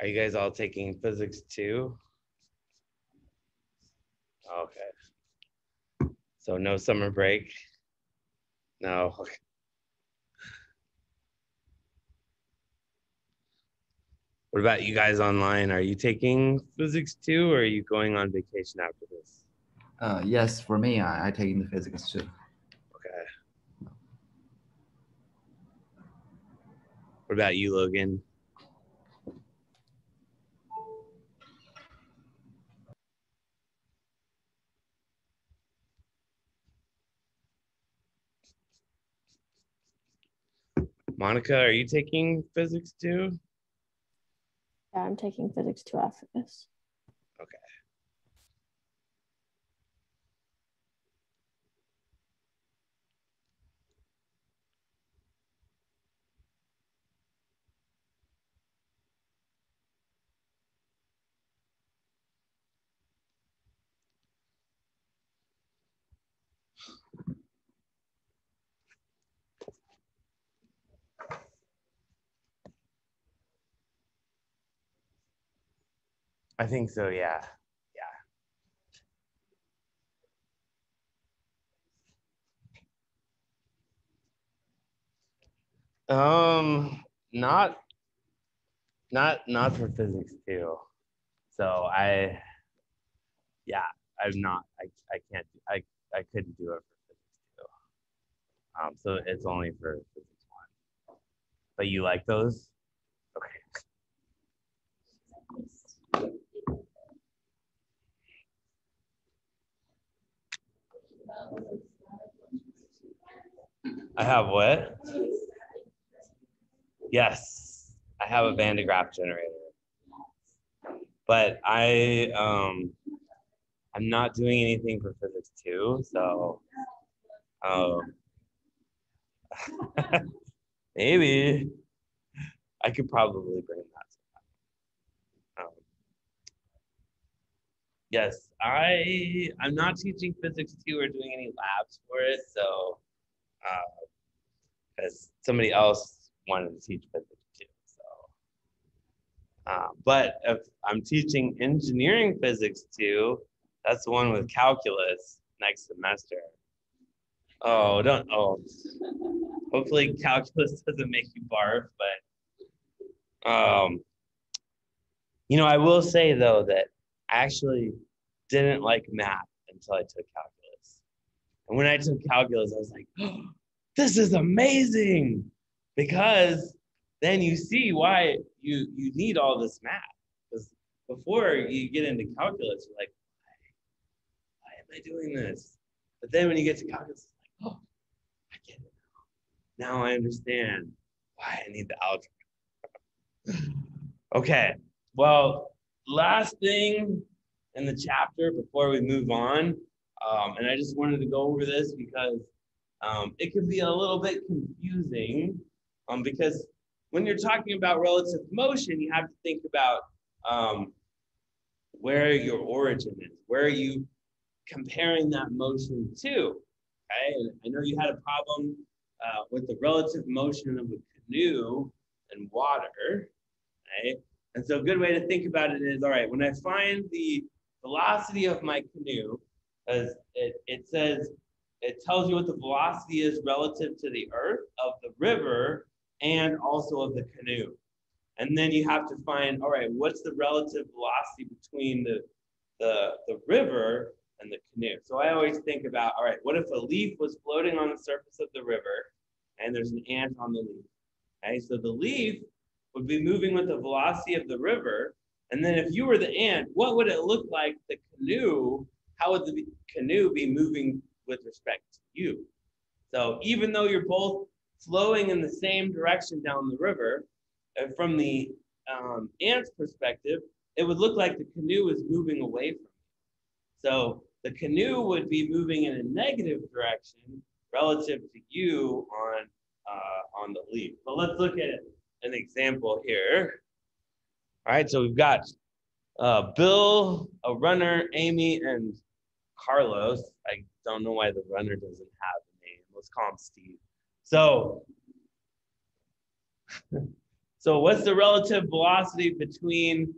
Are you guys all taking physics too? Okay. So no summer break? No. Okay. What about you guys online? Are you taking physics too, or are you going on vacation after this? Uh, yes, for me, I, I taking the physics too. Okay. What about you, Logan? Monica, are you taking physics two? Yeah, I'm taking physics two after this. Okay. I think so, yeah. Yeah. Um, not, not, not for physics too. So I, yeah, I'm not, I, I can't, I, I couldn't do it for physics two. Um, so it's only for physics one. But you like those? Okay. I have what? Yes, I have a Van de Graaff generator. But I um I'm not doing anything for physics two, so um maybe I could probably bring that. Um, yes, I I'm not teaching physics two or doing any labs for it, so because uh, somebody else wanted to teach physics two. So, uh, but if I'm teaching engineering physics two, that's the one with calculus next semester. Oh, don't oh. Hopefully, calculus doesn't make you barf, but um, you know, I will say though that actually didn't like math until I took calculus. And when I took calculus, I was like, oh, this is amazing because then you see why you you need all this math. Because before you get into calculus, you're like, why, why am I doing this? But then when you get to calculus, it's like, oh, I get it now. Now I understand why I need the algebra. okay, well, last thing in the chapter before we move on, um, and I just wanted to go over this because um, it can be a little bit confusing um, because when you're talking about relative motion, you have to think about um, where your origin is. Where are you comparing that motion to? Okay, and I know you had a problem uh, with the relative motion of a canoe and water. Okay, and so a good way to think about it is, all right, when I find the velocity of my canoe, as it, it says it tells you what the velocity is relative to the earth of the river and also of the canoe. And then you have to find, all right, what's the relative velocity between the, the, the river and the canoe? So I always think about, all right, what if a leaf was floating on the surface of the river and there's an ant on the leaf? Okay, so the leaf would be moving with the velocity of the river. And then if you were the ant, what would it look like the canoe? How would the canoe be moving with respect to you. So even though you're both flowing in the same direction down the river, uh, from the um, ant's perspective, it would look like the canoe is moving away from you. So the canoe would be moving in a negative direction relative to you on uh, on the leaf. But let's look at an example here. All right, so we've got uh, Bill, a runner, Amy, and Carlos. I don't know why the runner doesn't have a name. Let's call him Steve. So, So what's the relative velocity between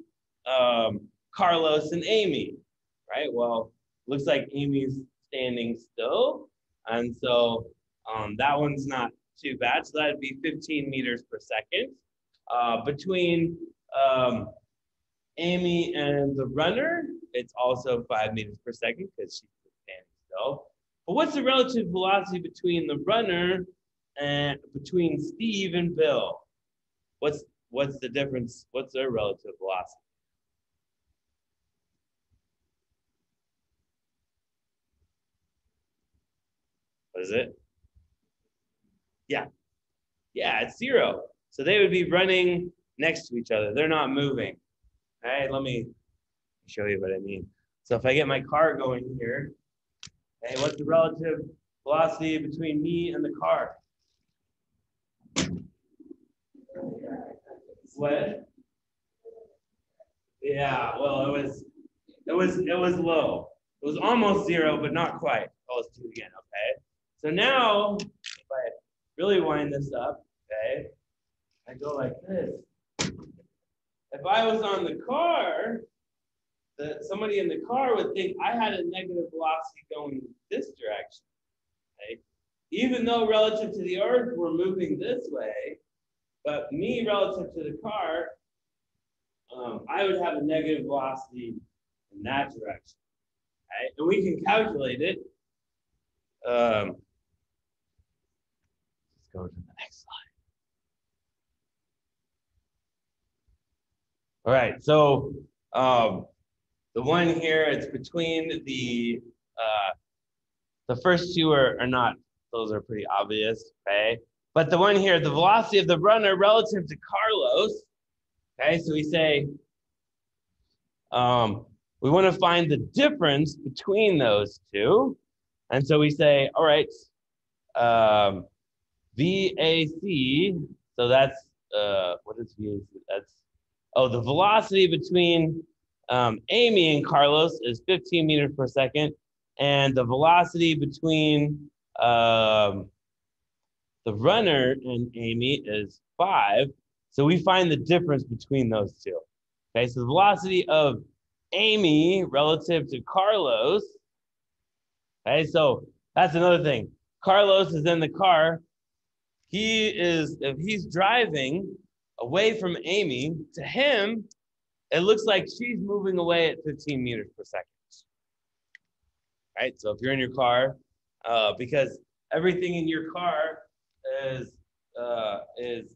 um, Carlos and Amy? Right. Well, looks like Amy's standing still, and so um, that one's not too bad. So that'd be 15 meters per second. Uh, between um, Amy and the runner, it's also five meters per second because she's standing still. But what's the relative velocity between the runner and between Steve and Bill? What's what's the difference? What's their relative velocity? What is it? Yeah. Yeah, it's zero. So they would be running next to each other. They're not moving. All right, let me show you what I mean. So if I get my car going here, hey, what's the relative velocity between me and the car? What? Yeah, well, it was, it was, it was low. It was almost zero, but not quite. Oh, let's do it again, okay? So now, really wind this up, okay, I go like this. If I was on the car, that somebody in the car would think I had a negative velocity going this direction. Okay? Even though relative to the earth, we're moving this way, but me relative to the car, um, I would have a negative velocity in that direction. Okay? And we can calculate it. Um, go to the next slide. All right, so um, the one here, it's between the, uh, the first two are, are not, those are pretty obvious, okay? But the one here, the velocity of the runner relative to Carlos, okay? So we say, um, we want to find the difference between those two. And so we say, all right, um, VAC, so that's, uh, what is VAC? That's, oh, the velocity between um, Amy and Carlos is 15 meters per second, and the velocity between um, the runner and Amy is five. So we find the difference between those two. Okay, so the velocity of Amy relative to Carlos. Okay, so that's another thing. Carlos is in the car. He is, if he's driving away from Amy, to him, it looks like she's moving away at 15 meters per second. Right? So if you're in your car, uh, because everything in your car is uh, is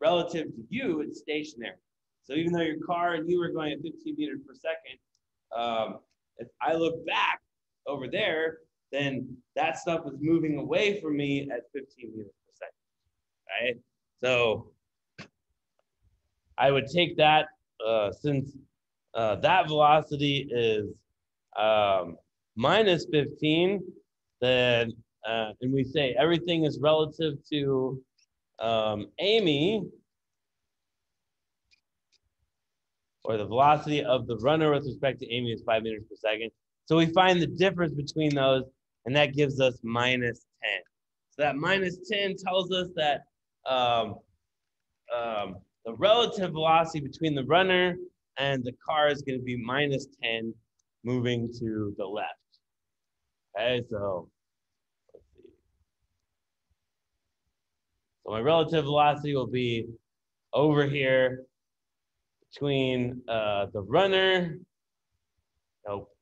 relative to you, it's stationary. So even though your car and you are going at 15 meters per second, um, if I look back over there, then that stuff is moving away from me at 15 meters right? So I would take that uh, since uh, that velocity is um, minus 15, then, uh, and we say everything is relative to um, Amy, or the velocity of the runner with respect to Amy is five meters per second. So we find the difference between those, and that gives us minus 10. So that minus 10 tells us that um, um, the relative velocity between the runner and the car is going to be minus 10 moving to the left. Okay, so let's see. So my relative velocity will be over here between uh, the runner. Nope.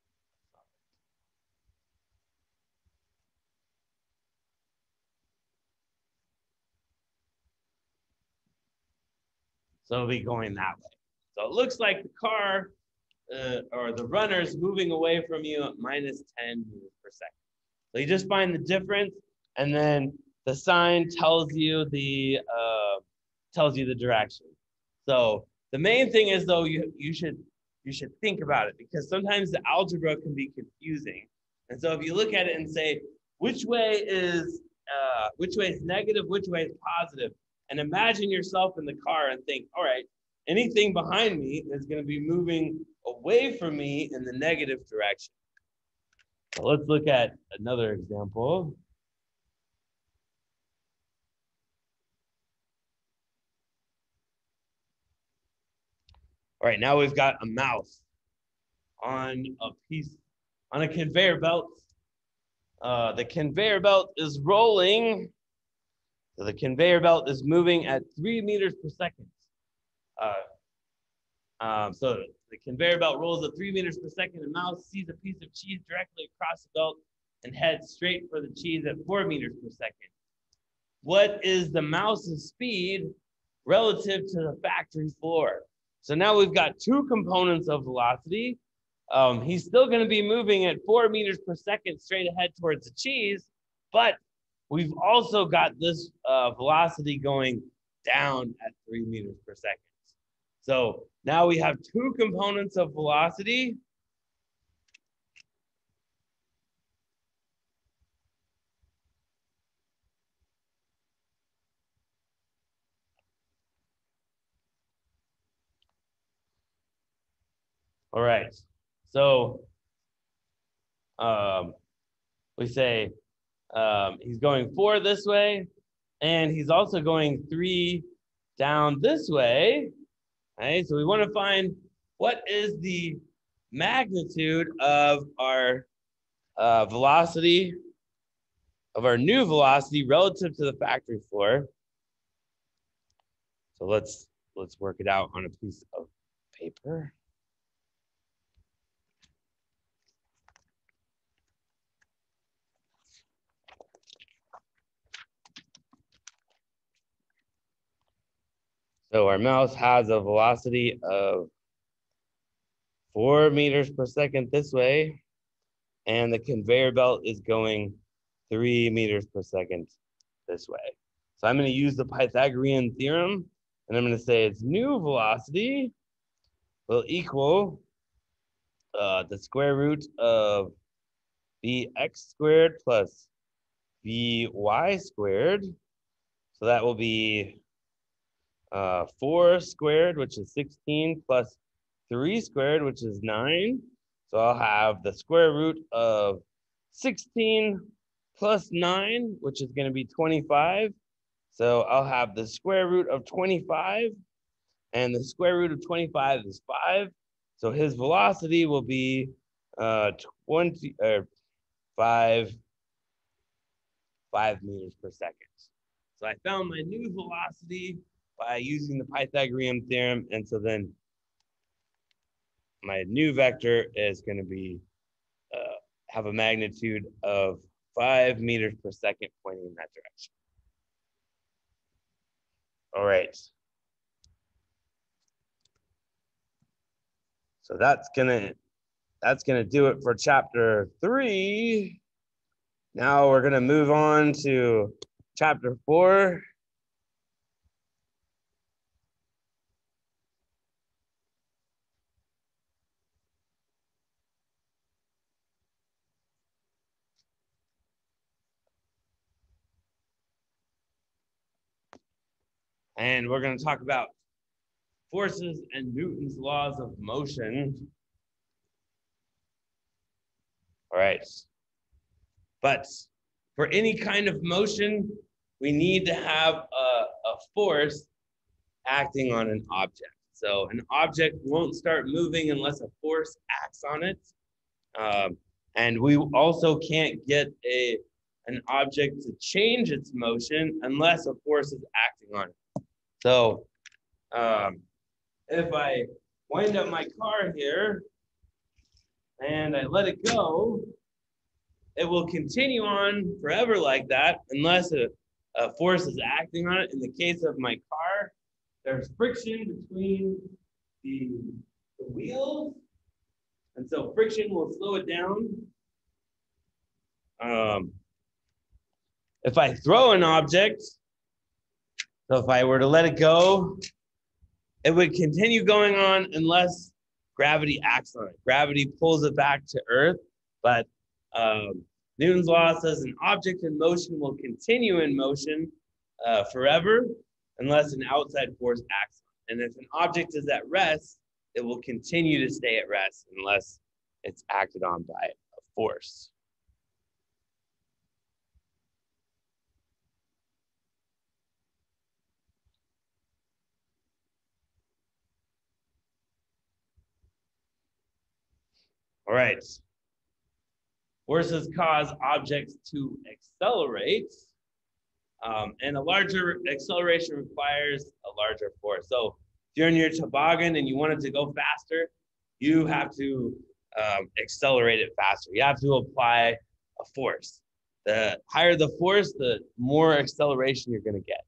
So it'll be going that way. So it looks like the car uh, or the runner is moving away from you at minus 10 meters per second. So you just find the difference and then the sign tells you the uh, tells you the direction. So the main thing is though you you should you should think about it because sometimes the algebra can be confusing. And so if you look at it and say which way is uh, which way is negative, which way is positive, and imagine yourself in the car and think, all right, anything behind me is going to be moving away from me in the negative direction. So let's look at another example. All right, now we've got a mouse on a piece, on a conveyor belt. Uh, the conveyor belt is rolling. So the conveyor belt is moving at three meters per second. Uh, um, so the conveyor belt rolls at three meters per second. The mouse sees a piece of cheese directly across the belt and heads straight for the cheese at four meters per second. What is the mouse's speed relative to the factory floor? So now we've got two components of velocity. Um, he's still going to be moving at four meters per second straight ahead towards the cheese, but we've also got this uh, velocity going down at three meters per second. So now we have two components of velocity. All right, so um, we say um, he's going four this way, and he's also going three down this way. Right, so we want to find what is the magnitude of our uh, velocity, of our new velocity relative to the factory floor. So let's let's work it out on a piece of paper. So our mouse has a velocity of four meters per second this way, and the conveyor belt is going three meters per second this way. So I'm going to use the Pythagorean theorem, and I'm going to say its new velocity will equal uh, the square root of vx squared plus vy squared. So that will be uh, 4 squared, which is 16, plus 3 squared, which is 9. So I'll have the square root of 16 plus 9, which is going to be 25. So I'll have the square root of 25, and the square root of 25 is 5. So his velocity will be uh, 20 or uh, 5, 5 meters per second. So I found my new velocity by using the Pythagorean theorem. And so then my new vector is going to be uh, have a magnitude of five meters per second pointing in that direction. All right. So that's gonna that's gonna do it for chapter three. Now we're gonna move on to chapter four. And we're going to talk about forces and Newton's laws of motion. All right. But for any kind of motion, we need to have a, a force acting on an object. So an object won't start moving unless a force acts on it. Um, and we also can't get a, an object to change its motion unless a force is acting on it. So um, if I wind up my car here and I let it go, it will continue on forever like that unless a, a force is acting on it. In the case of my car, there's friction between the, the wheels. And so friction will slow it down. Um, if I throw an object, so if I were to let it go, it would continue going on unless gravity acts on it. Gravity pulls it back to Earth, but um, Newton's law says an object in motion will continue in motion uh, forever unless an outside force acts on it. And if an object is at rest, it will continue to stay at rest unless it's acted on by a force. All right. Forces cause objects to accelerate. Um, and a larger acceleration requires a larger force. So if you're in your toboggan and you want it to go faster, you have to um, accelerate it faster. You have to apply a force. The higher the force, the more acceleration you're going to get.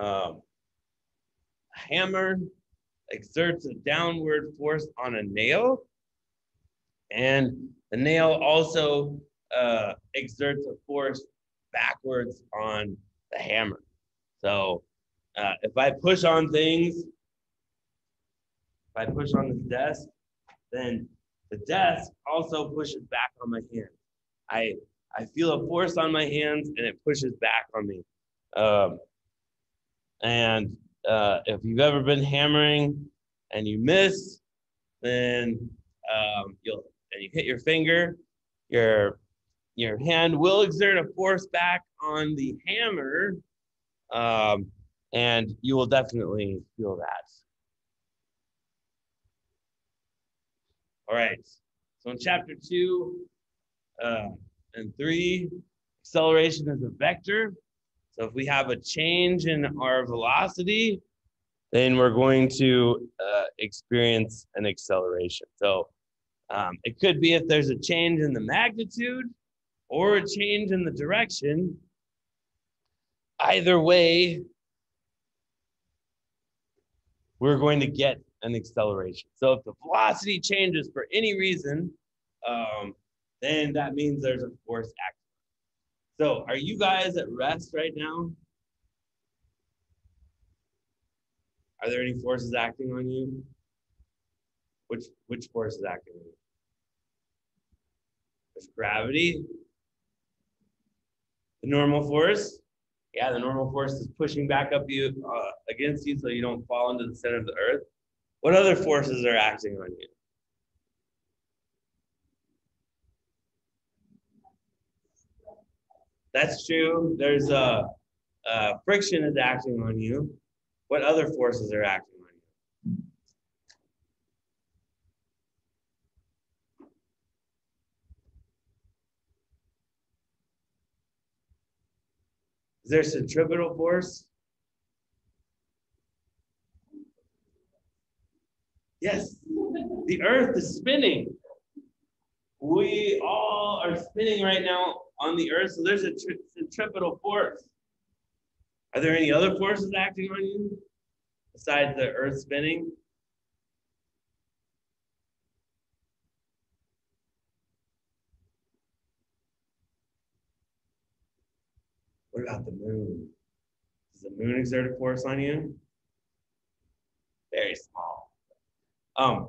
Um, a hammer exerts a downward force on a nail, and the nail also uh, exerts a force backwards on the hammer. So uh, if I push on things, if I push on this desk, then the desk also pushes back on my hand. I I feel a force on my hands and it pushes back on me. Um, and uh, if you've ever been hammering and you miss, then um, you'll and you hit your finger, your your hand will exert a force back on the hammer, um, and you will definitely feel that. All right. So in chapter two uh, and three, acceleration is a vector. So if we have a change in our velocity, then we're going to uh, experience an acceleration. So um, it could be if there's a change in the magnitude or a change in the direction. Either way, we're going to get an acceleration. So if the velocity changes for any reason, um, then that means there's a force acting. So are you guys at rest right now? Are there any forces acting on you? Which which force is acting on you? There's gravity. The normal force. Yeah, the normal force is pushing back up you uh, against you so you don't fall into the center of the earth. What other forces are acting on you? That's true. There's a uh, uh, friction is acting on you. What other forces are acting there a centripetal force? Yes, the earth is spinning. We all are spinning right now on the earth, so there's a centripetal force. Are there any other forces acting on you besides the earth spinning? What about the moon? Does the moon exert a force on you? Very small. Um,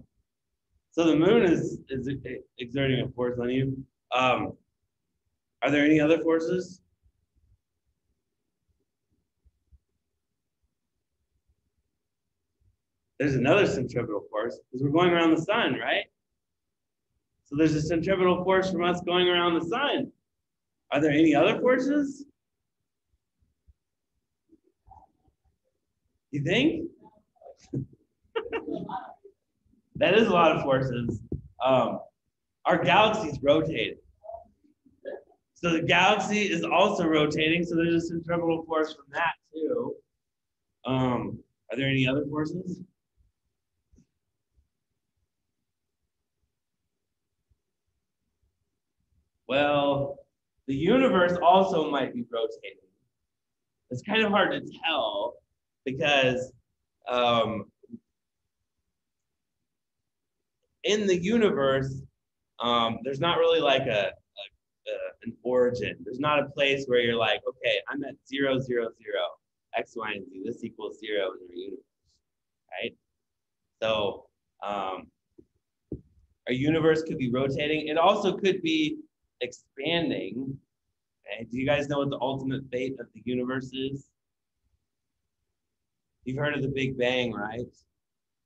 so the moon is, is exerting a force on you. Um, are there any other forces? There's another centripetal force because we're going around the sun, right? So there's a centripetal force from us going around the sun. Are there any other forces? You think? that is a lot of forces. Um, our galaxy's rotating. So the galaxy is also rotating, so there's a centripetal force from that too. Um, are there any other forces? Well, the universe also might be rotating. It's kind of hard to tell because um, in the universe, um, there's not really like a, an origin. There's not a place where you're like, okay, I'm at zero, zero, zero, X, Y, and Z. This equals zero in our universe, right? So um, our universe could be rotating. It also could be expanding. Okay? Do you guys know what the ultimate fate of the universe is? You've heard of the Big Bang, right?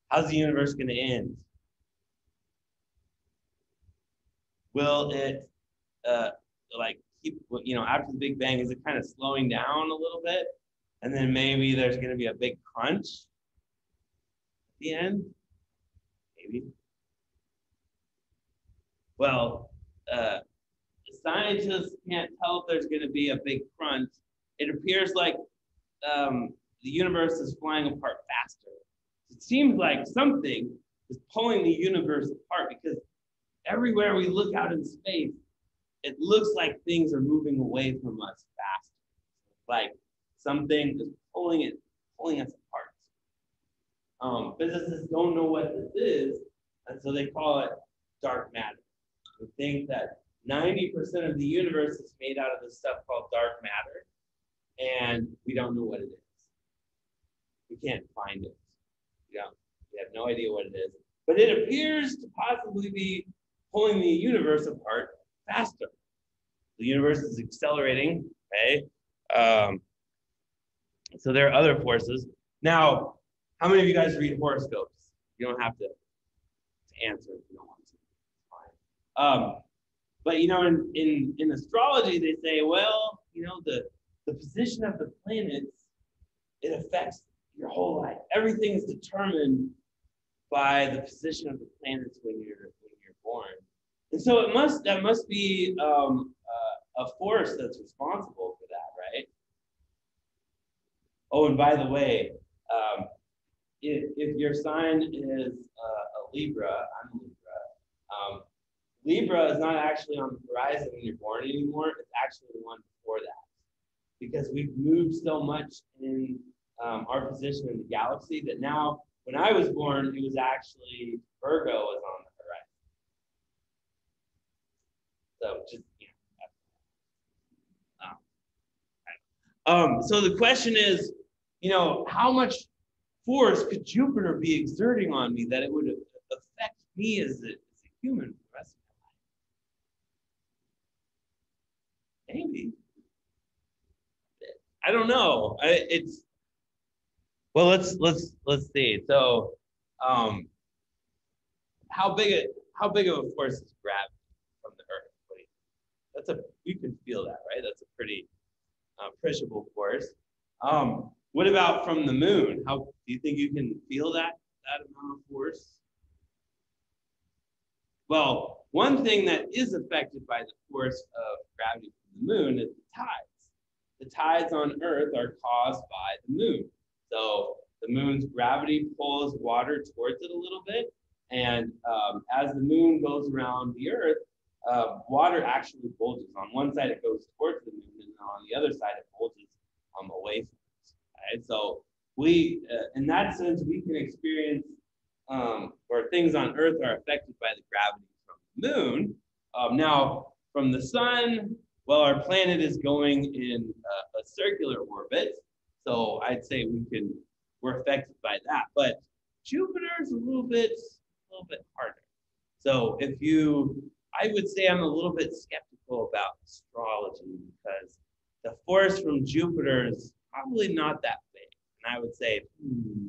How's the universe going to end? Will it uh, like keep you know after the Big Bang is it kind of slowing down a little bit, and then maybe there's going to be a big crunch at the end, maybe. well, uh, scientists can't tell if there's going to be a big crunch. It appears like um, the universe is flying apart faster. It seems like something is pulling the universe apart because everywhere we look out in space, it looks like things are moving away from us faster. Like something is pulling it, pulling us apart. Um, physicists don't know what this is, and so they call it dark matter. We think that 90% of the universe is made out of this stuff called dark matter, and we don't know what it is. We can't find it. Don't, we have no idea what it is. But it appears to possibly be pulling the universe apart faster. The universe is accelerating, okay? Um, so there are other forces. Now, how many of you guys read horoscopes? You don't have to, to answer if you don't want to. Um, but you know, in, in, in astrology, they say, well, you know, the, the position of the planets, it affects your whole life. Everything is determined by the position of the planets when you're when you're born. And so it must that must be um, uh, a force that's responsible for that, right? Oh, and by the way, um, if, if your sign is uh, a Libra, I'm a Libra. Um, Libra is not actually on the horizon when you're born anymore. It's actually the one before that, because we've moved so much in um, our position in the galaxy that now, when I was born, it was actually Virgo was on the horizon. So just you know. Um, um, so the question is, you know, how much force could Jupiter be exerting on me that it would affect me as a, as a human for the rest of my life? Maybe. I don't know. I, it's well, let's let's let's see. So, um, how big a how big of a force is gravity from the Earth? That's a you can feel that, right? That's a pretty uh, appreciable force. Um, what about from the moon? How do you think you can feel that that amount of force? Well, one thing that is affected by the force of gravity from the moon is the tides. The tides on Earth are caused by the moon. So the moon's gravity pulls water towards it a little bit. And um, as the moon goes around the earth, uh, water actually bulges. On one side, it goes towards the moon, and on the other side, it bulges um, away from us. Right? So we, uh, in that sense, we can experience, um, things on Earth are affected by the gravity from the moon. Um, now, from the sun, well, our planet is going in a, a circular orbit, so I'd say we can we're affected by that. But Jupiter's a little bit a little bit harder. So if you, I would say I'm a little bit skeptical about astrology because the force from Jupiter is probably not that big. And I would say, hmm,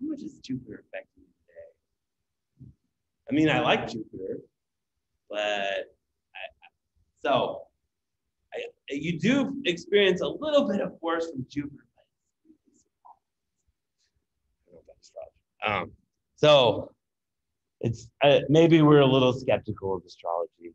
how much is Jupiter affecting today? I mean, I like Jupiter, but I, so you do experience a little bit of force from Jupiter Um, so it's uh, maybe we're a little skeptical of astrology,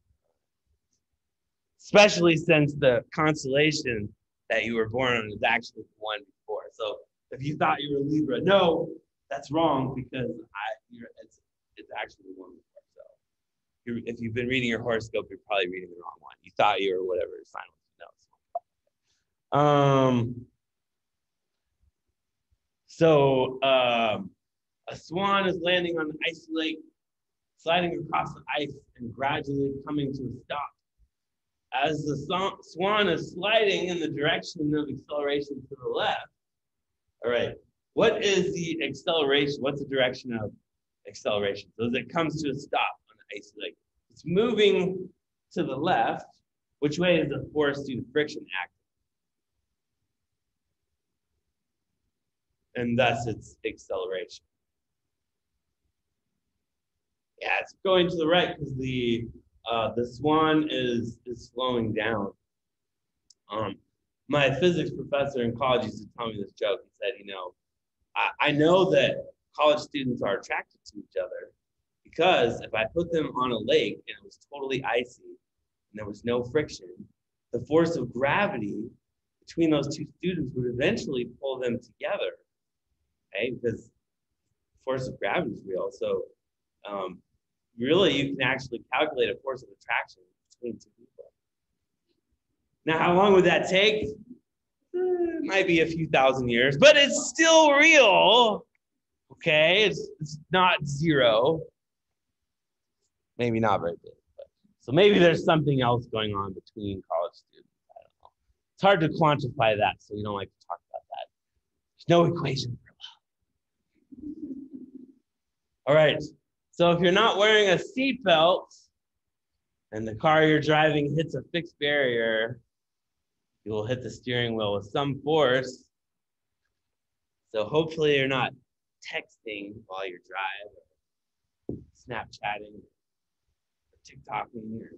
especially since the constellation that you were born on is actually one before. So if you thought you were Libra, no, that's wrong because I, it's, it's actually the one before. So if you've been reading your horoscope, you're probably reading the wrong one. You thought you were whatever sign was. Um. So um, a swan is landing on an icy lake, sliding across the ice and gradually coming to a stop. As the swan is sliding in the direction of acceleration to the left, all right, what is the acceleration? What's the direction of acceleration? So as it comes to a stop on the icy lake, it's moving to the left. Which way is the force due to friction acting? And thus its acceleration. Yeah, it's going to the right because the uh, the swan is is slowing down. Um, my physics professor in college used to tell me this joke. He said, you know, I, I know that college students are attracted to each other Because if I put them on a lake and it was totally icy and there was no friction, the force of gravity between those two students would eventually pull them together, right? Because force of gravity is real. So um, really you can actually calculate a force of attraction between two people. Now, how long would that take? Eh, might be a few thousand years, but it's still real. Okay, it's, it's not zero. Maybe not very big. But, so maybe there's something else going on between college students. I don't know. It's hard to quantify that, so we don't like to talk about that. There's no equation for. All right. So if you're not wearing a seatbelt and the car you're driving hits a fixed barrier, you will hit the steering wheel with some force. So hopefully you're not texting while you drive, or Snapchatting, or TikToking, or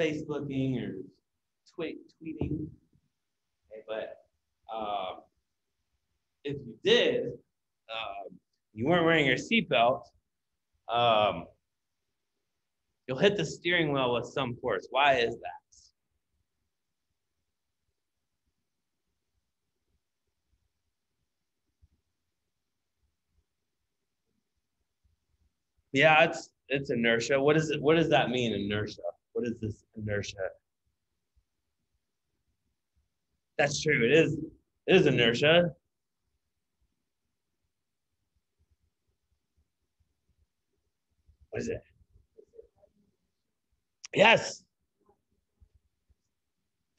Facebooking, or tweet tweeting. Okay, but uh, if you did, uh, you weren't wearing your seatbelt, um, you'll hit the steering wheel with some force. Why is that? Yeah, it's it's inertia. What is it? What does that mean, inertia? What is this inertia? That's true. It is. It is inertia. What is it? Yes.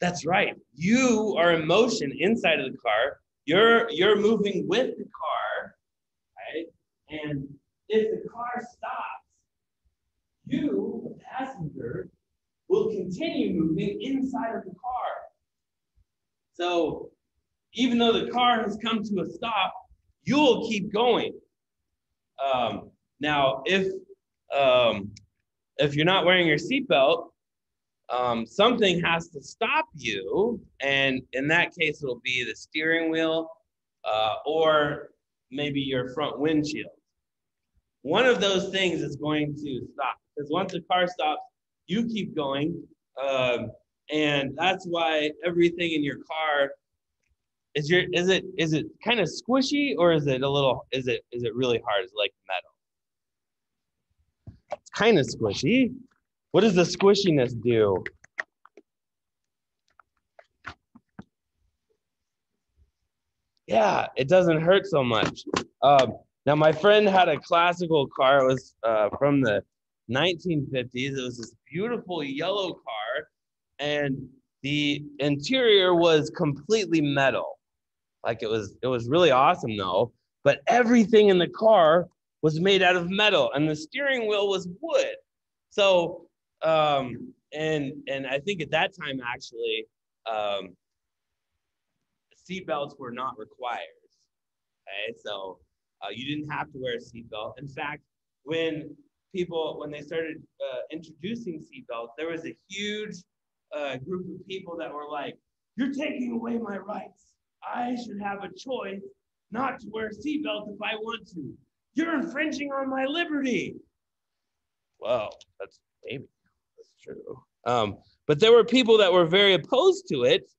That's right. You are in motion inside of the car. You're you're moving with the car, right? And if the car stops, you, the passenger, will continue moving inside of the car. So even though the car has come to a stop, you'll keep going. Um, now, if um, if you're not wearing your seatbelt, um, something has to stop you, and in that case, it'll be the steering wheel uh, or maybe your front windshield. One of those things is going to stop because once the car stops, you keep going, um, and that's why everything in your car is your is it is it kind of squishy or is it a little is it is it really hard? Is it like metal? Kind of squishy. What does the squishiness do? Yeah, it doesn't hurt so much. Um, now, my friend had a classical car. It was uh, from the 1950s. It was this beautiful yellow car, and the interior was completely metal. Like it was, it was really awesome though. But everything in the car was made out of metal, and the steering wheel was wood. So, um, and and I think at that time actually, um, seatbelts were not required. Okay, so uh, you didn't have to wear a seatbelt. In fact, when people, when they started uh, introducing seatbelts, there was a huge uh, group of people that were like, "You're taking away my rights. I should have a choice not to wear a seatbelt if I want to. You're infringing on my liberty." Well, that's maybe that's true. Um, but there were people that were very opposed to it.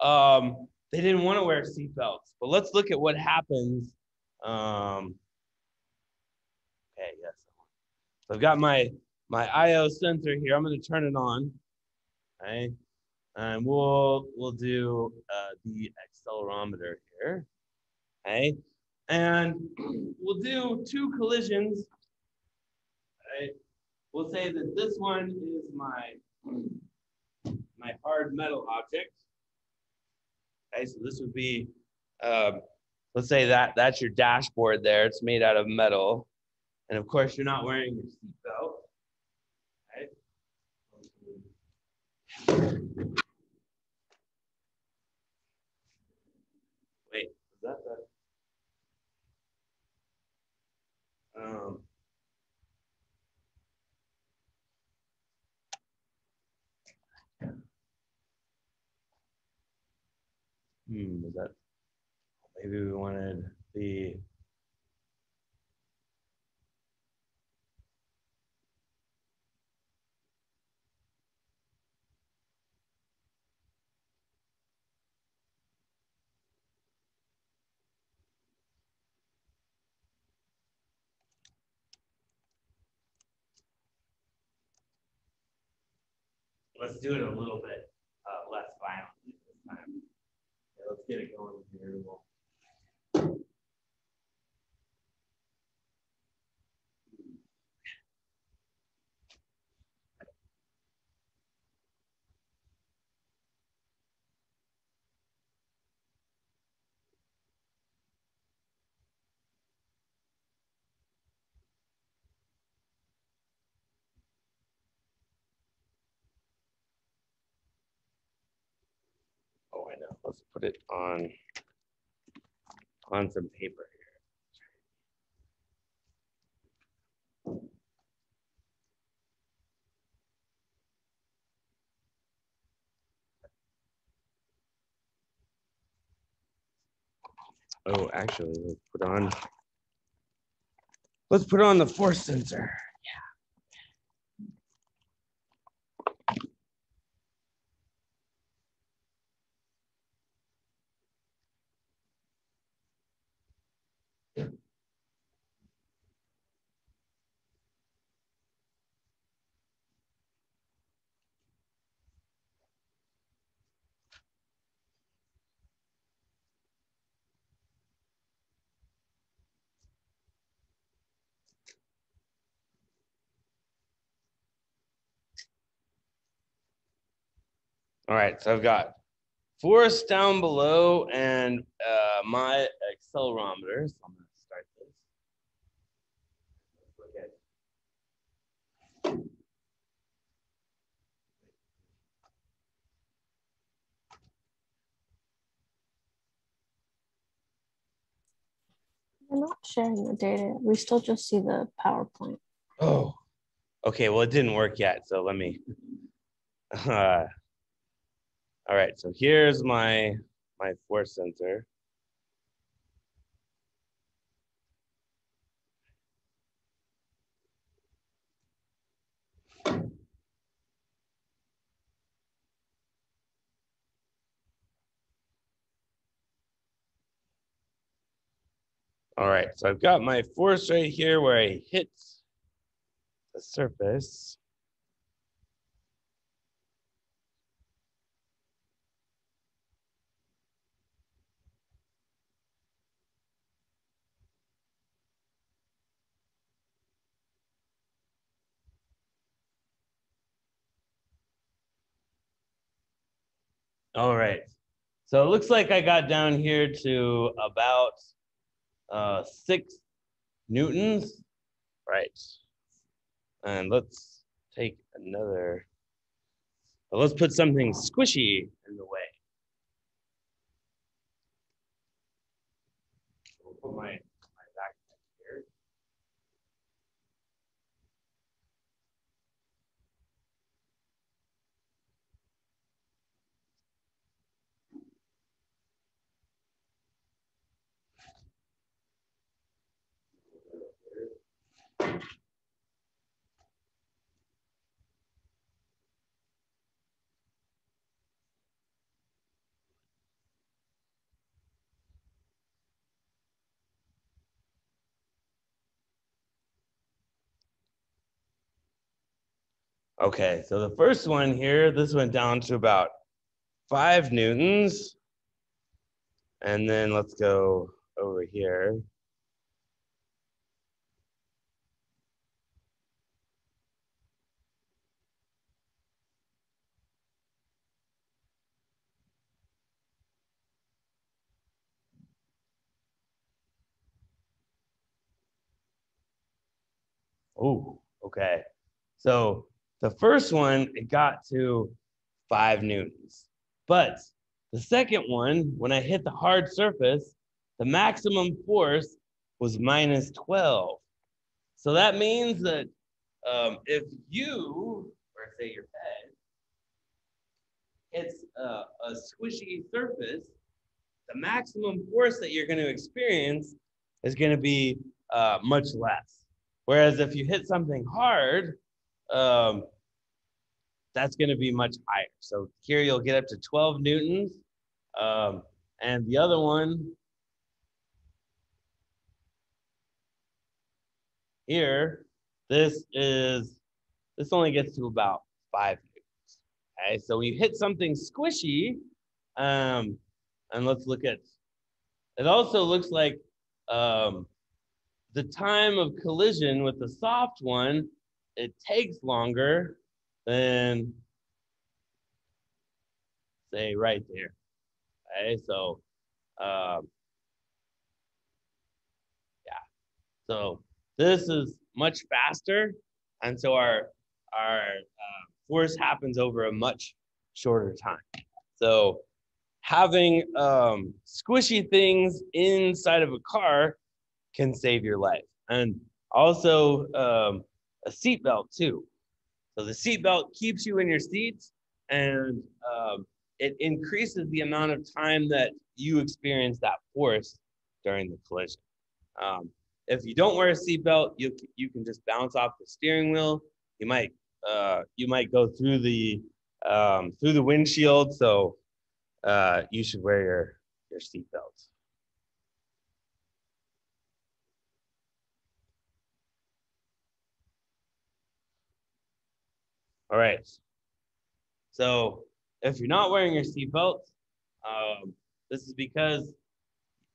Um, they didn't want to wear seatbelts. But let's look at what happens um, okay, yes. So I've got my my IO sensor here. I'm going to turn it on. Okay, and we'll we'll do uh, the accelerometer here. Okay, and we'll do two collisions. Okay, we'll say that this one is my my hard metal object. Okay, so this would be um, let's say that that's your dashboard there. It's made out of metal. And of course, you're not wearing your seatbelt. Right? Wait, is that the um Hmm, is that maybe we wanted the let's do it a little bit uh, less violently this time. Let's get it going here. We'll- Oh, I know. Let's put it on on some paper here. Oh, actually, let's put on let's put on the force sensor. All right, so I've got force down below and uh, my accelerometer. So I'm gonna start this. Let's look at- We're not sharing the data. We still just see the PowerPoint. Oh, okay. Well, it didn't work yet, so let me. Uh, all right, so here's my my force sensor. All right, so I've got my force right here where I hit the surface. All right. So it looks like I got down here to about uh, six newtons. Right. And let's take another. let's put something squishy in the way. We'll put my, Okay, so the first one here, this went down to about five newtons. And then let's go over here. Oh, okay. So the first one, it got to five newtons. But the second one, when I hit the hard surface, the maximum force was minus 12. So that means that um, if you, or say your head, hits a, a squishy surface, the maximum force that you're going to experience is going to be uh, much less. Whereas if you hit something hard, um, that's going to be much higher. So here you'll get up to 12 newtons. Um, and the other one here, this is, this only gets to about five newtons. Okay, so when you hit something squishy, um, and let's look at, it also looks like um, the time of collision with the soft one, it takes longer than, say, right there. Okay, so, um, yeah, so this is much faster, and so our our uh, force happens over a much shorter time. So having um, squishy things inside of a car can save your life. And also um, a seatbelt too. So the seatbelt keeps you in your seat and um, it increases the amount of time that you experience that force during the collision. Um, if you don't wear a seatbelt, you, you can just bounce off the steering wheel. You might uh, you might go through the um, through the windshield. So uh, you should wear your your seatbelt. All right. So if you're not wearing your seatbelt, um, this is because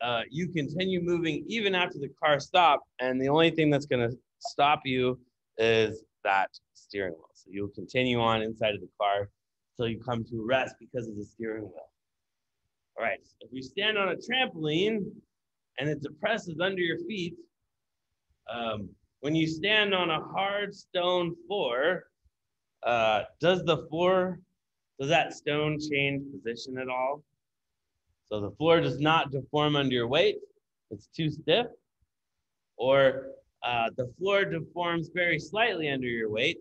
uh, you continue moving even after the car stopped, and the only thing that's going to stop you is that steering wheel. So you'll continue on inside of the car until you come to a rest because of the steering wheel. All right, if you stand on a trampoline and it depresses under your feet, um, when you stand on a hard stone floor, uh, does the floor, does that stone change position at all? So the floor does not deform under your weight, it's too stiff. Or uh, the floor deforms very slightly under your weight,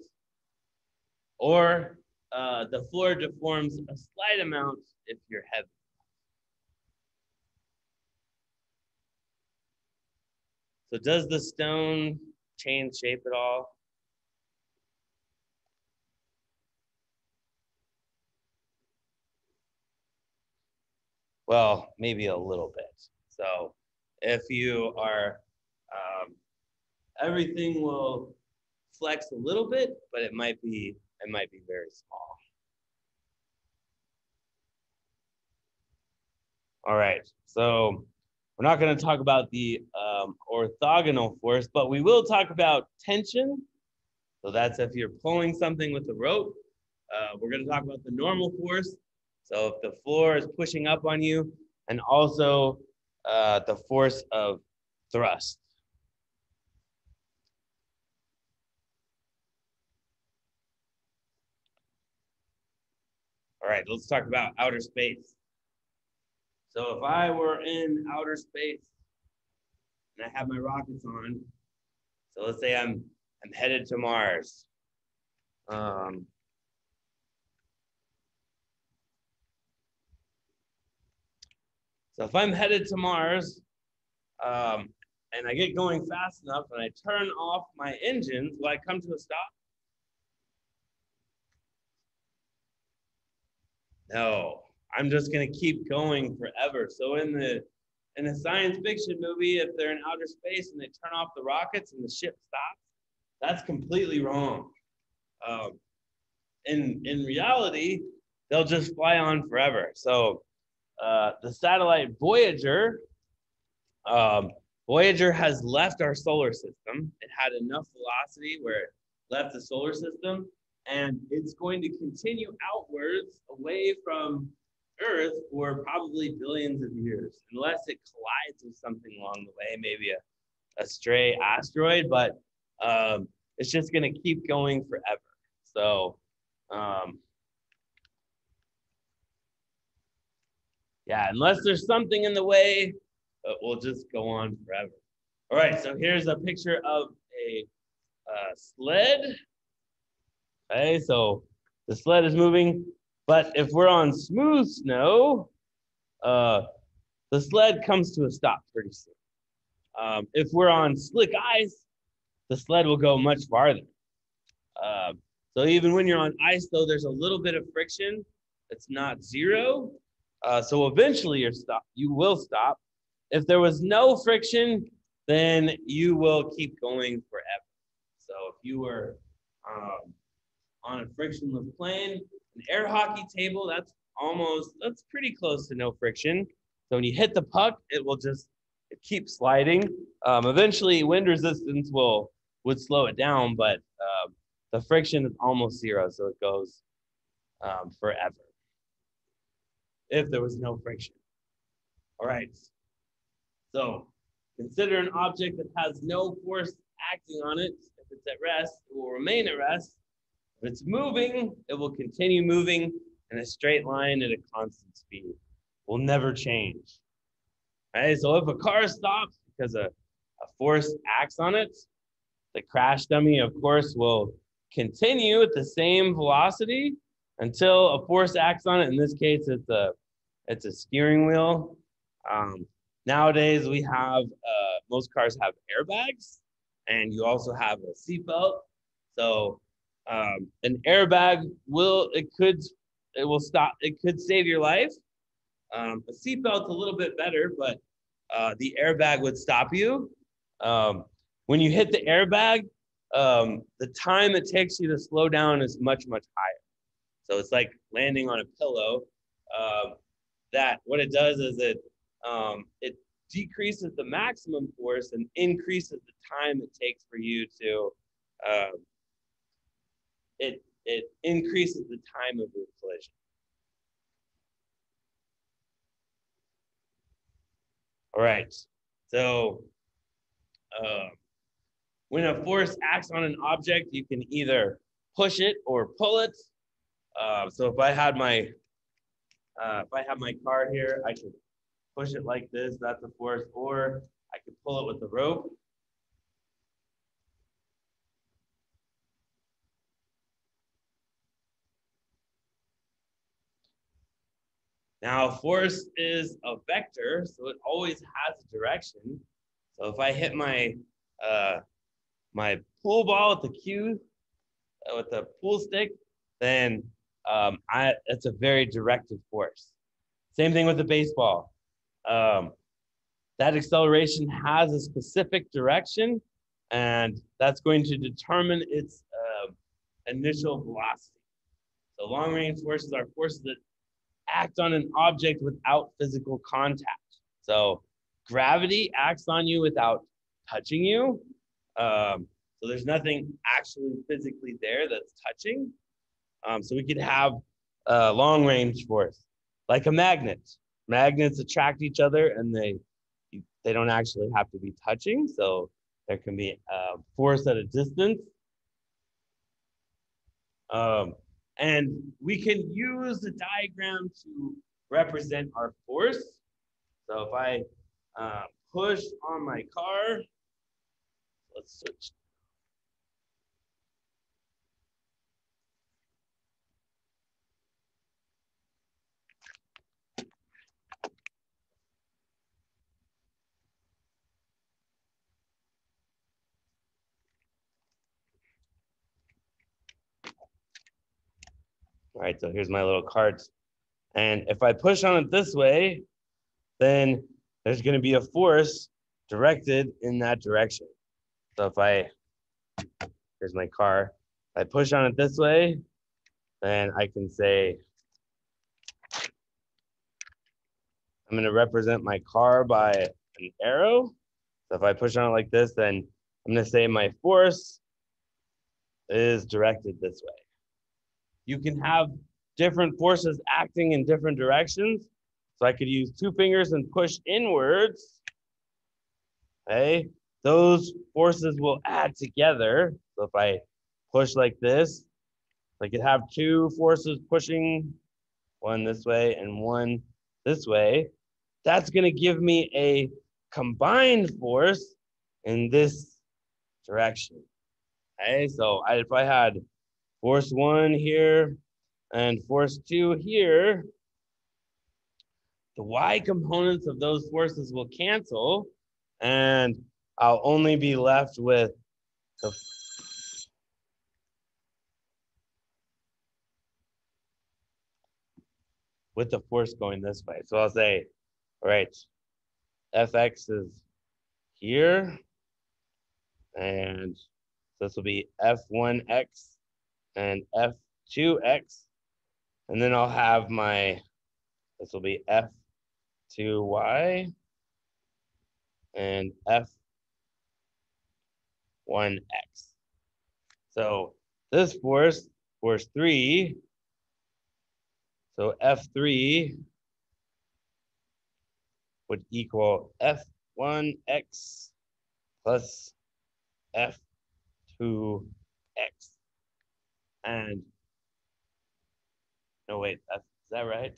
or uh, the floor deforms a slight amount if you're heavy. So does the stone change shape at all? Well, maybe a little bit. So if you are um, everything will flex a little bit, but it might be it might be very small. All right, so we're not going to talk about the um, orthogonal force, but we will talk about tension. So that's if you're pulling something with a rope. Uh, we're going to talk about the normal force. So if the floor is pushing up on you, and also uh, the force of thrust. All right, let's talk about outer space. So if I were in outer space and I have my rockets on, so let's say I'm I'm headed to Mars. Um, so if I'm headed to Mars um, and I get going fast enough and I turn off my engines, will I come to a stop? No, I'm just gonna keep going forever. So in the in a science fiction movie, if they're in outer space and they turn off the rockets and the ship stops, that's completely wrong. Um, in in reality, they'll just fly on forever. So uh, the satellite Voyager, um, Voyager has left our solar system. It had enough velocity where it left the solar system and it's going to continue outwards away from Earth for probably billions of years, unless it collides with something along the way, maybe a, a stray asteroid, but um, it's just going to keep going forever. So, um, yeah, unless there's something in the way, it will just go on forever. All right, so here's a picture of a uh, sled Okay, so the sled is moving, but if we're on smooth snow, uh, the sled comes to a stop pretty soon. Um, if we're on slick ice, the sled will go much farther. Uh, so even when you're on ice, though, there's a little bit of friction. It's not zero. Uh, so eventually you're stop. You will stop. If there was no friction, then you will keep going forever. So if you were um, on a frictionless plane, An air hockey table, that's almost, that's pretty close to no friction. So when you hit the puck, it will just it keeps sliding. Um, eventually, wind resistance will would slow it down, but uh, the friction is almost zero, so it goes um, forever. If there was no friction. All right. So consider an object that has no force acting on it. If it's at rest, it will remain at rest. If it's moving, it will continue moving in a straight line at a constant speed. Will never change. Right? So if a car stops because a, a force acts on it, the crash dummy, of course, will continue at the same velocity until a force acts on it. In this case, it's a it's a steering wheel. Um, nowadays, we have uh, most cars have airbags, and you also have a seatbelt. So um, an airbag will it could it will stop it could save your life. Um, a seatbelt's a little bit better, but uh, the airbag would stop you. Um, when you hit the airbag, um, the time it takes you to slow down is much much higher. So it's like landing on a pillow. Um, that what it does is it um, it decreases the maximum force and increases the time it takes for you to uh, it it increases the time of your collision. All right, so uh, when a force acts on an object, you can either push it or pull it. Uh, so if I had my uh, if I have my car here, I could push it like this, that's a force, or I could pull it with the rope. Now, force is a vector, so it always has a direction. So if I hit my uh, my pool ball with the cue, uh, with the pool stick, then um, I, it's a very directed force. Same thing with the baseball. Um, that acceleration has a specific direction, and that's going to determine its uh, initial velocity. So long range forces are forces that act on an object without physical contact. So gravity acts on you without touching you. Um, so there's nothing actually physically there that's touching. Um, so we could have a long range force, like a magnet. Magnets attract each other and they they don't actually have to be touching. So there can be a force at a distance. Um, and we can use the diagram to represent our force. So if I uh, push on my car, let's switch All right, so here's my little cart. And if I push on it this way, then there's going to be a force directed in that direction. So if I, here's my car, if I push on it this way, then I can say, I'm going to represent my car by an arrow. So if I push on it like this, then I'm going to say my force is directed this way you can have different forces acting in different directions. So I could use two fingers and push inwards. Okay, those forces will add together. So if I push like this, I could have two forces pushing, one this way and one this way. That's going to give me a combined force in this direction. Okay, so I, if I had force one here and force two here, the y components of those forces will cancel and I'll only be left with the with the force going this way. So I'll say, all right, fx is here, and this will be f1x and f2x And then I'll have my, this will be F2y and F1x. So this force, force three, so F3 would equal F1x plus F2x. And no, wait, that's, is that right?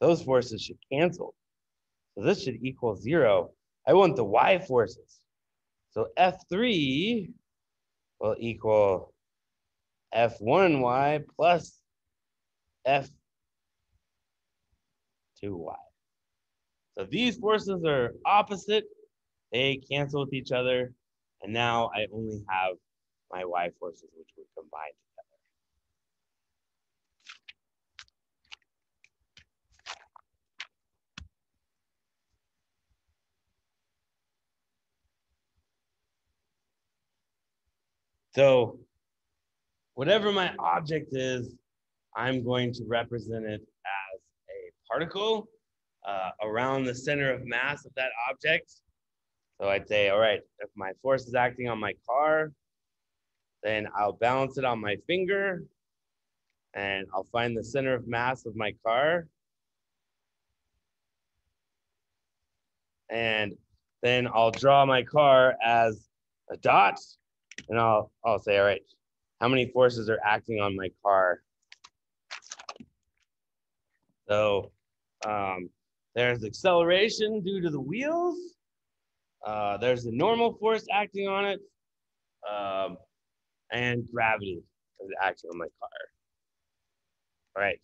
Those forces should cancel. So this should equal zero. I want the y forces. So F3 will equal F1y plus F2y. So these forces are opposite. They cancel with each other. And now I only have my y forces, which would combine together. So whatever my object is, I'm going to represent it as a particle uh, around the center of mass of that object. So I'd say, all right, my force is acting on my car, then I'll balance it on my finger and I'll find the center of mass of my car. And then I'll draw my car as a dot and I'll, I'll say, all right, how many forces are acting on my car? So um, there's acceleration due to the wheels. Uh, there's the normal force acting on it. Um, and gravity is acting on my car. All right,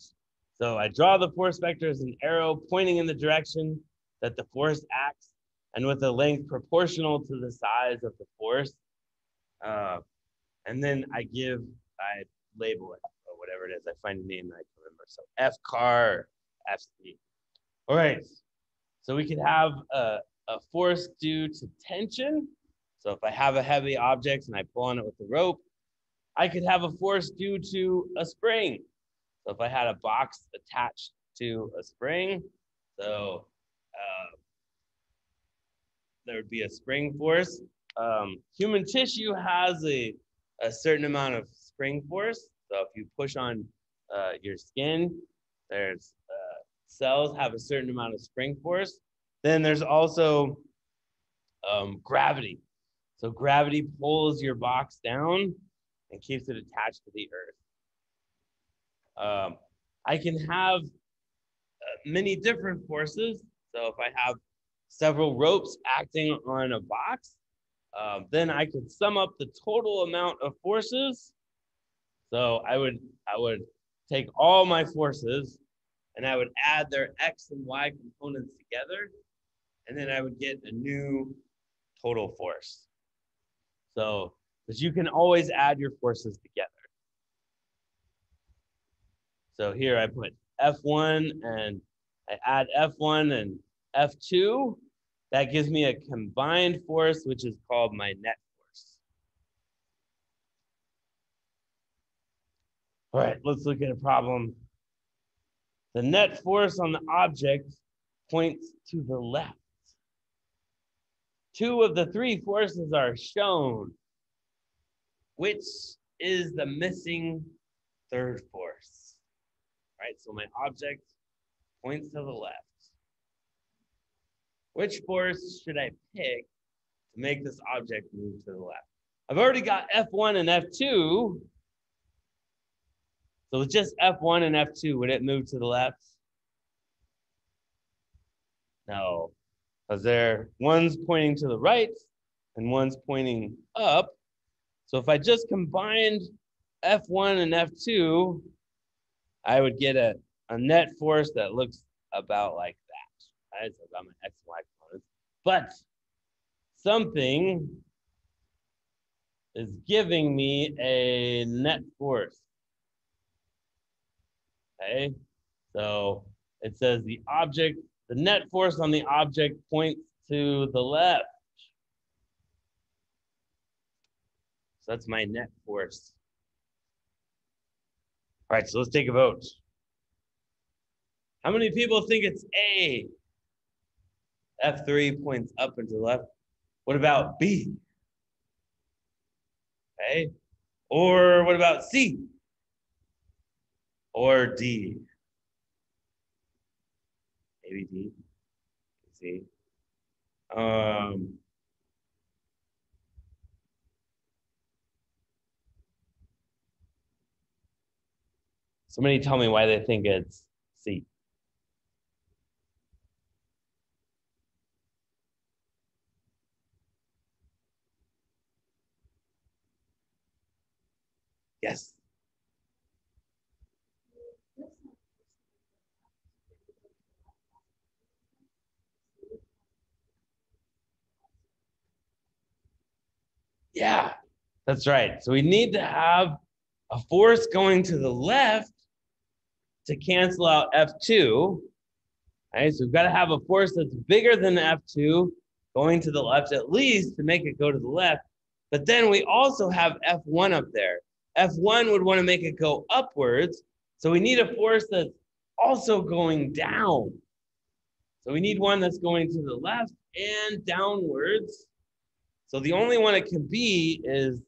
so I draw the force vector as an arrow pointing in the direction that the force acts and with a length proportional to the size of the force. Uh, and then I give, I label it or whatever it is. I find a name that I can remember. So F car, FC. All right, so we could have a, a force due to tension. So if I have a heavy object and I pull on it with the rope, I could have a force due to a spring. So if I had a box attached to a spring, so uh, there would be a spring force. Um, human tissue has a, a certain amount of spring force. So if you push on uh, your skin, there's uh, cells have a certain amount of spring force. Then there's also um, gravity. So gravity pulls your box down and keeps it attached to the earth. Um, I can have uh, many different forces. So if I have several ropes acting on a box, uh, then I could sum up the total amount of forces. So I would I would take all my forces and I would add their x and y components together, and then I would get a new total force. So because you can always add your forces together. So here I put F1 and I add F1 and F2. That gives me a combined force, which is called my net force. All right, let's look at a problem. The net force on the object points to the left. Two of the three forces are shown which is the missing third force. Right, so my object points to the left. Which force should I pick to make this object move to the left? I've already got F1 and F2. So with just F1 and F2, would it move to the left? No, because there one's pointing to the right and one's pointing up. So if I just combined F1 and F2, I would get a, a net force that looks about like that. Right? So got my X, Y components. But something is giving me a net force. Okay, so it says the object, the net force on the object points to the left. So that's my net force. All right, so let's take a vote. How many people think it's A? F3 points up and to the left. What about B? Okay. Or what about C? Or D? Maybe D. C. Um, somebody tell me why they think it's C. Yes. Yeah, that's right. So we need to have a force going to the left to cancel out F2. Right, so we've got to have a force that's bigger than F2 going to the left at least to make it go to the left. But then we also have F1 up there. F1 would want to make it go upwards. So we need a force that's also going down. So we need one that's going to the left and downwards. So the only one it can be is,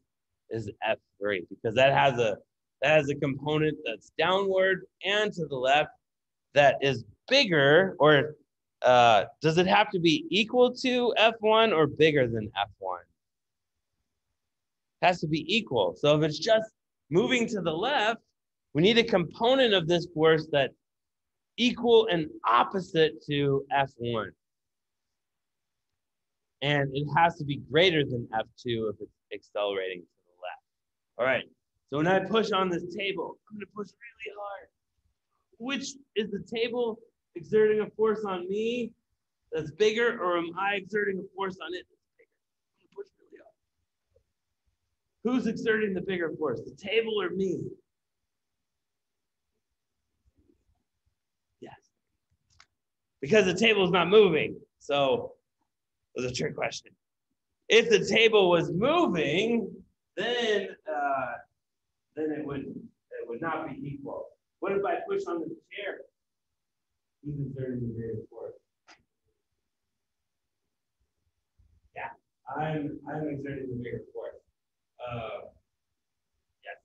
is F3 because that has a that has a component that's downward and to the left that is bigger or uh, does it have to be equal to F1 or bigger than F1? It has to be equal. So if it's just moving to the left, we need a component of this force that equal and opposite to F1. And it has to be greater than F2 if it's accelerating to the left. All right, so when I push on this table, I'm gonna push really hard. Which is the table exerting a force on me that's bigger, or am I exerting a force on it that's bigger? I'm gonna push really hard. Who's exerting the bigger force, the table or me? Yes. Because the table is not moving. So was a trick question. If the table was moving, then uh, then it would it would not be equal. What if I push on the chair? Who's exerting the greater force? Yeah, I'm I'm exerting the bigger force. Uh, yes.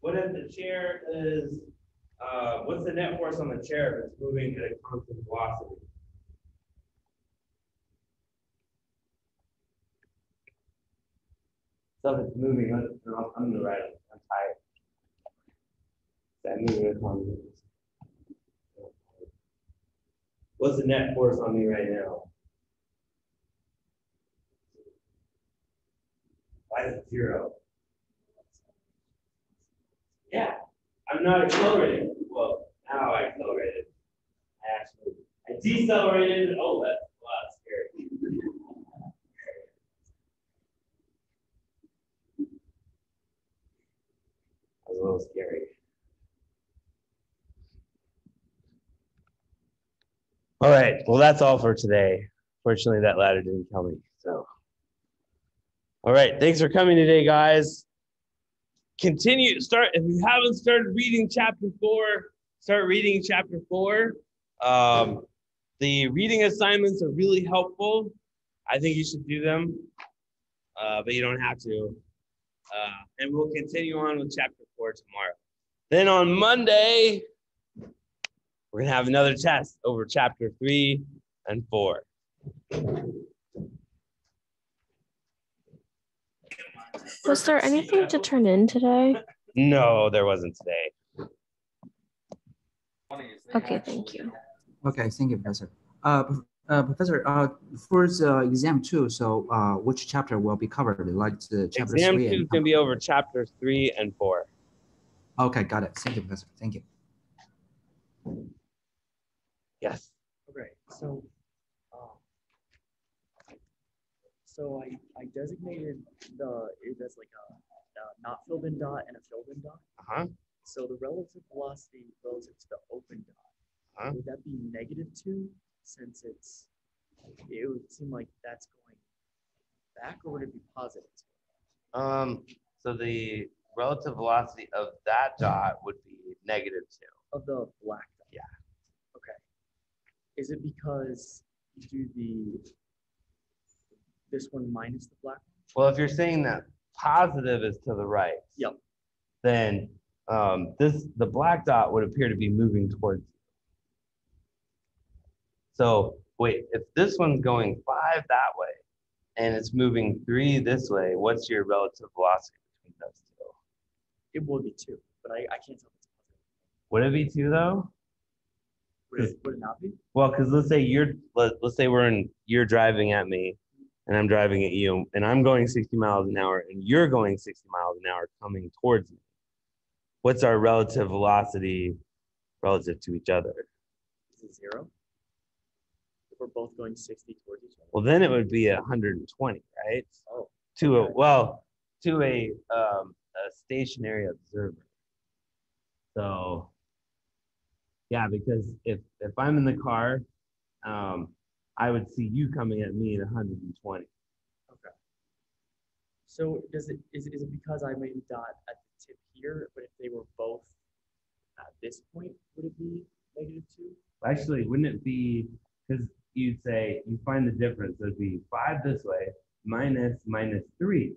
What if the chair is uh, what's the net force on the chair if it's moving at a constant velocity? Stuff is moving. I'm, I'm gonna write it. I'm tired. That moving at constant. What's the net force on me right now? Why is it zero? Yeah, I'm not accelerating. Well, now I accelerated. I actually, I decelerated. Oh, that's a lot scary. Was a little scary. All right. Well, that's all for today. Fortunately, that ladder didn't kill me. So, all right. Thanks for coming today, guys continue start if you haven't started reading chapter four start reading chapter four um, the reading assignments are really helpful i think you should do them uh, but you don't have to uh, and we'll continue on with chapter four tomorrow then on monday we're going to have another test over chapter three and four Was there anything to turn in today? no there wasn't today Okay, thank you. Okay, thank you, Professor. Uh, Prof- uh, Professor, uh, for the exam two, so uh, which chapter will be covered, like the chapter exam three? two is going to be over chapter three and four Okay, got it. Thank you, Professor. Thank you. yes Okay, so, um, so I, I designated the, it as like a, a not filled in dot and a filled in dot. uh-huh So the relative velocity relative to the open dot, Huh? would that be negative two since it's, it would seem like that's going back or would it be positive? Um, so the relative velocity of that dot would be negative two. Of the black dot? Yeah. Okay. Is it because you do the, this one minus the black? Well, if you're saying that positive is to the right. Yep. Then um, this the black dot would appear to be moving towards you. So wait, if this one's going five that way and it's moving three this way, what's your relative velocity between those two? It will be two, but I, I can't tell. Would it be two though? Would it, would it not be? Well, because let's say you're let, let's say we're in you're driving at me and I'm driving at you and I'm going 60 miles an hour and you're going 60 miles an hour coming towards me. What's our relative velocity relative to each other? Is it zero? If we're both going sixty towards each other? Well, then it would be 120, right? Oh, To a well, to a um, a stationary observer. So, yeah, because if if I'm in the car, um, I would see you coming at me at 120. okay. So does it, is, it- is it because I made a dot at the tip here, but if they were both at this point, would it be negative two? Actually, wouldn't it be because you'd say you find the difference? It'd be five this way minus minus three.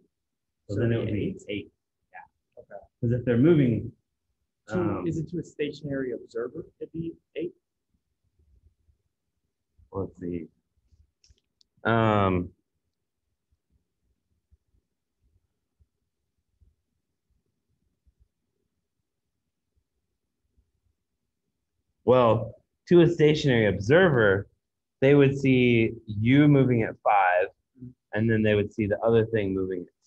So, So then it would be be eight. Because if they're moving, So um, is it to a stationary observer, it'd be eight? let's see. Um, well, to a stationary observer, they would see you moving at five, and then they would see the other thing moving at.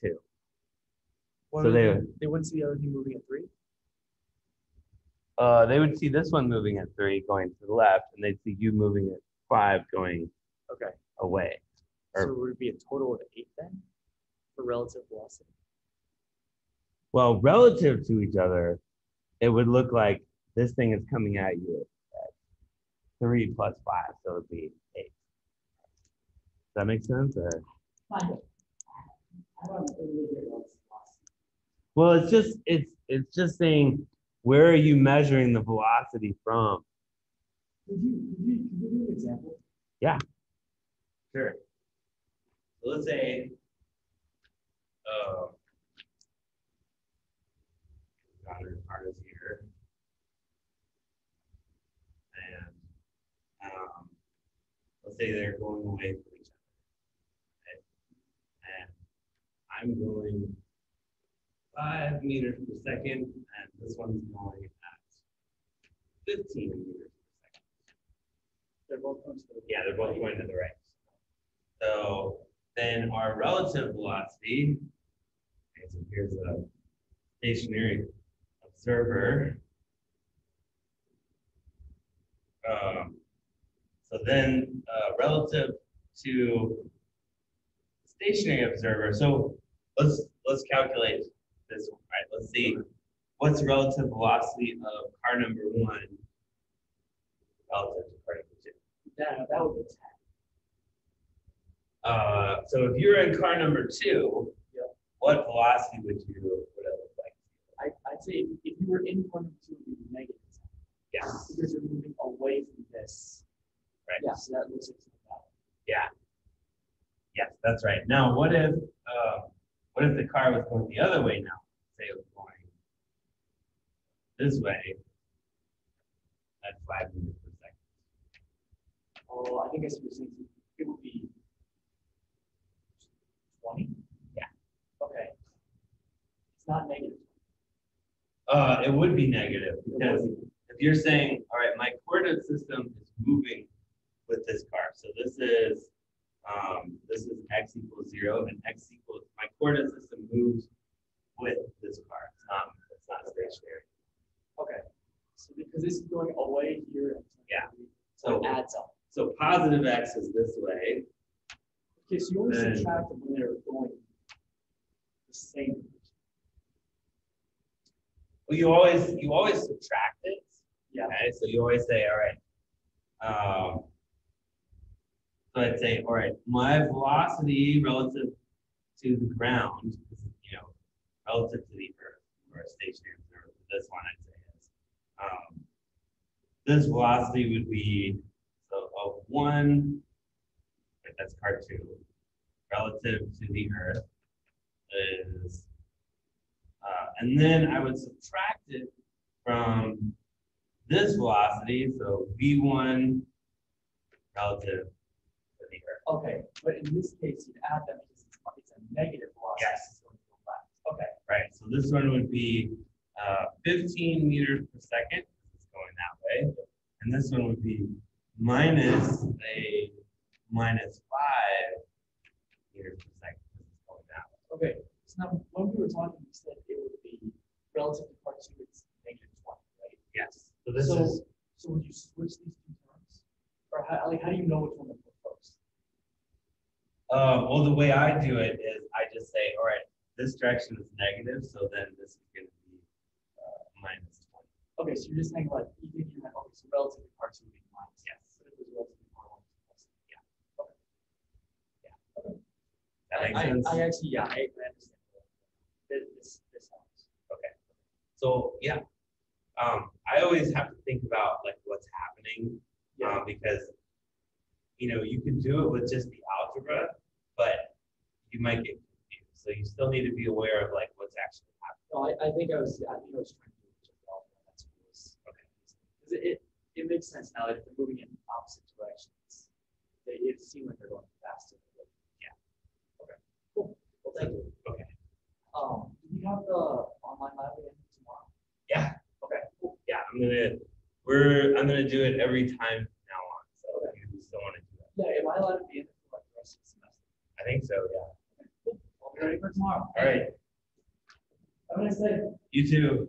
What So are they would- They wouldn't see the other thing moving at three? Uh, they would see this one moving at three going to the left, and they'd see you moving at five going Okay, away. so Or- would it be a total of eight then? For relative velocity? Well, relative to each other, it would look like this thing is coming at you at three plus five, so it'd be eight. Does that make sense? Or Kind of. I don't really get what's lost. Well, it's just it's it's just saying where are you measuring the velocity from? Could you, could you, could you do an example? Yeah. Sure. So let's say, uh, got card is here. And, um, let's say they're going away from each other. okay? And I'm going five meters per second, and this one's going at fifteen meters per second. They're both going to the. Yeah, they're both going to the right. So then our relative velocity, okay, so here's a stationary observer. Um, so then, uh, relative to stationary observer, so let's, let's calculate this, one, right? Let's see, what's the relative velocity of car number one relative to car number two? That, that would be ten. Uh, so if you're in car number two, Yeah. what velocity would you, would it look like? I, I'd say if, you were in car number two, it would be negative. Yes. Because you're moving away from this. Right. Yeah, so that looks like that. Yeah. Yes, that's right. Now, what if, uh, what if the car was going the other way now? Say it was going this way at five meters per second. Oh, I think I see what you're saying. It would be twenty? Yeah. Okay. It's not negative. Uh, it would be negative because if you're saying, all right, my coordinate system is moving with this car. So this is, um, this is x equals zero and x equals, my coordinate system moves with this car. It's not, it's not stationary. Okay. So because this is going away here. Yeah. So it adds up. so positive x is this way. Okay, so you only Then- subtract them when they're going the same. Well, you always, you always subtract it. Yeah. Okay, so you always say, all right. Um, so I'd say, all right, my velocity relative to the ground, you know, relative to the earth, or a stationary observer, this one I'd say is. Um, this velocity would be, so of one, right, that's car two, relative to the earth is, uh, and then I would subtract it from this velocity, so V one relative to the earth. Okay, but in this case, you'd add them because it's, it's a negative velocity. Yes. so it's left. Okay, Right, so this one would be uh, fifteen meters per second, it's going that way. And this one would be minus a minus five meters per second, is going that way. okay. So now, when we were talking, you said it would be relative to part two, it's negative twenty, right? Yes, so this So, is, so would you switch these two terms? Or how, like, how do you know which one to put first? Uh, well, the way I do it is I just say, all right, this direction is negative, so then this is gonna be uh, minus twenty. Okay, so you're just saying like, you think you have, okay, so relative to part two would be minus. Yes. But if it was relative to part one, it's plus. That makes I- I- sense? I actually, yeah, I I understand. This, this, this helps. So, yeah. Um, I always have to think about like what's happening, Yeah. um, because, you know, you could do it with just the algebra, but you might get confused. So you still need to be aware of like what's actually happening. No, I, I think I was, I think I was trying to do it just well, that's what was. Okay. Because it, it, it makes sense now that if they're moving in opposite directions, they, it seemed like they're going faster. Yeah. Okay, cool, well, thank you. Okay. Um, do we have the online lab again tomorrow? Yeah, Okay, cool. yeah, I'm gonna, we're, I'm gonna do it every time now on, so if you still do that. Yeah, am I allowed to be in it for like the rest of the semester? I think so, yeah. I'll be ready for tomorrow. All right, Have a nice day. you too.